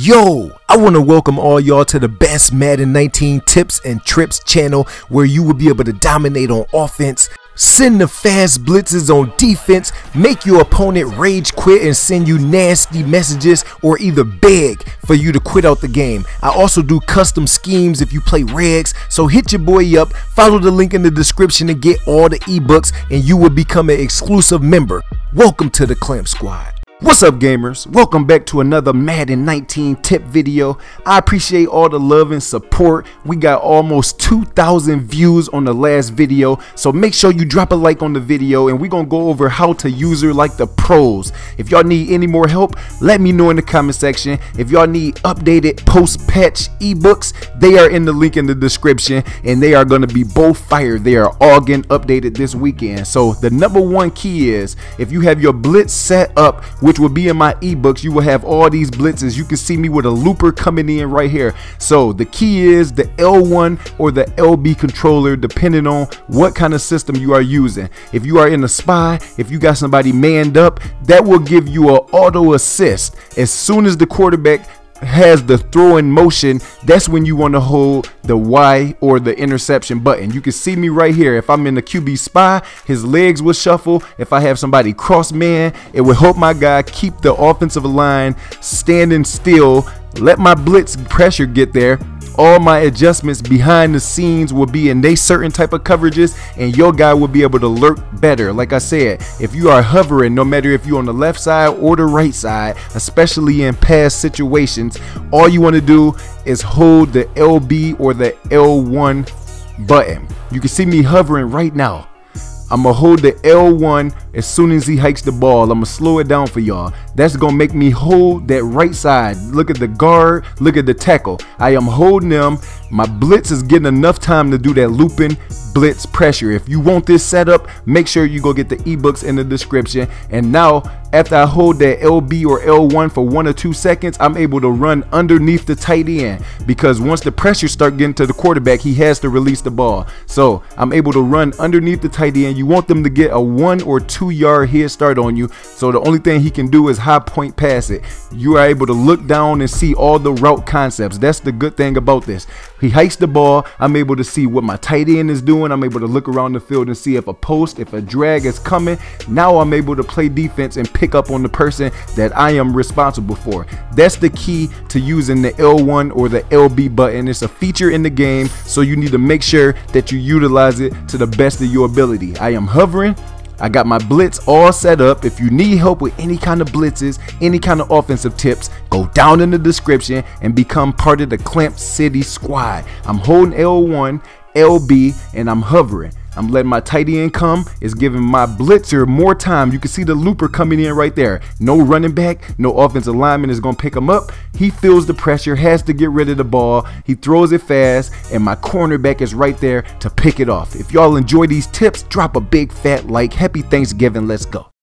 Yo, I want to welcome all y'all to the best Madden 19 tips and trips channel where you will be able to dominate on offense, send the fast blitzes on defense, make your opponent rage quit and send you nasty messages or either beg for you to quit out the game. I also do custom schemes if you play regs, so hit your boy up, follow the link in the description and get all the ebooks and you will become an exclusive member. Welcome to the Clamp Squad. What's up gamers? Welcome back to another Madden 19 tip video. I appreciate all the love and support. We got almost 2,000 views on the last video, so make sure you drop a like on the video and we're gonna go over how to user like the pros. If y'all need any more help, let me know in the comment section. If y'all need updated post-patch ebooks, they are in the link in the description and they are gonna be both fire. They are all getting updated this weekend. So the number one key is if you have your blitz set up which will be in my ebooks. You will have all these blitzes. You can see me with a looper coming in right here. So the key is the L1 or the LB controller, depending on what kind of system you are using. If you are in a spy, if you got somebody manned up, that will give you an auto assist. As soon as the quarterback has the throw in motion, that's when you want to hold the Y or the interception button. You can see me right here. If I'm in the QB spy, his legs will shuffle. If I have somebody cross man, it will help my guy keep the offensive line standing still. Let my blitz pressure get there all my adjustments behind the scenes will be in they certain type of coverages and your guy will be able to lurk better. Like I said if you are hovering no matter if you're on the left side or the right side especially in past situations all you want to do is hold the LB or the L1 button. You can see me hovering right now. I'm gonna hold the L1 as soon as he hikes the ball. I'm gonna slow it down for y'all. That's gonna make me hold that right side. Look at the guard, look at the tackle. I am holding them. My blitz is getting enough time to do that looping blitz pressure. If you want this setup, make sure you go get the ebooks in the description. And now, after I hold that LB or L1 for one or two seconds, I'm able to run underneath the tight end because once the pressure start getting to the quarterback, he has to release the ball. So I'm able to run underneath the tight end. You want them to get a one or two yard head start on you. So the only thing he can do is high point pass it. You are able to look down and see all the route concepts. That's the good thing about this. He hikes the ball. I'm able to see what my tight end is doing. I'm able to look around the field and see if a post, if a drag is coming. Now I'm able to play defense and pick up on the person that I am responsible for. That's the key to using the L1 or the LB button. It's a feature in the game, so you need to make sure that you utilize it to the best of your ability. I am hovering. I got my blitz all set up. If you need help with any kind of blitzes, any kind of offensive tips, go down in the description and become part of the Clamp City squad. I'm holding L1, LB, and I'm hovering. I'm letting my tight end come. It's giving my blitzer more time. You can see the looper coming in right there. No running back, no offensive lineman is going to pick him up. He feels the pressure, has to get rid of the ball. He throws it fast, and my cornerback is right there to pick it off. If y'all enjoy these tips, drop a big fat like. Happy Thanksgiving. Let's go.